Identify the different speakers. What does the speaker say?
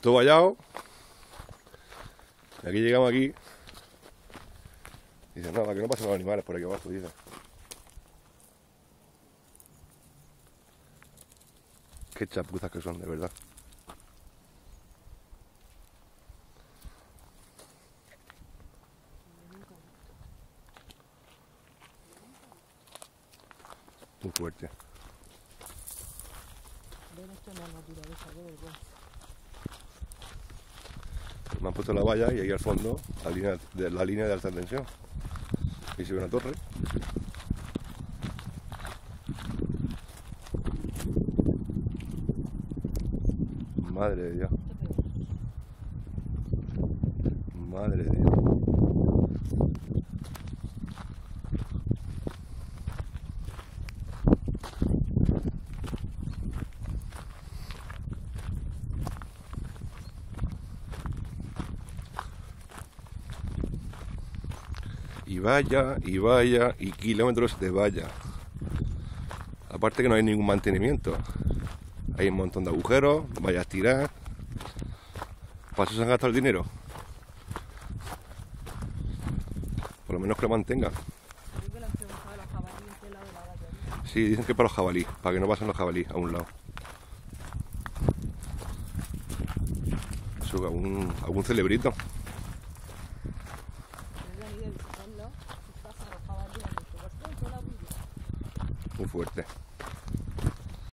Speaker 1: todo vallado. Y aquí llegamos aquí. Y dice, no, para que no pasen los animales por aquí abajo, dice. Qué chapuzas que son, de verdad. Muy fuerte.
Speaker 2: Ven esto no es naturaleza, qué vergüenza.
Speaker 1: Me han puesto la valla y ahí al fondo la línea de, la línea de alta tensión. Y se ve una torre. Madre de Dios. Madre de Dios. Y vaya, y vaya, y kilómetros de valla. Aparte que no hay ningún mantenimiento. Hay un montón de agujeros, vallas tiradas. ¿Para eso se han gastado el dinero? Por lo menos que lo mantenga.
Speaker 2: Creo que le han preguntado a los jabalíes qué lado de la valla.
Speaker 1: Sí, dicen que para los jabalíes, para que no pasen los jabalíes a un lado. Eso, algún, algún celebrito. Conforto, né?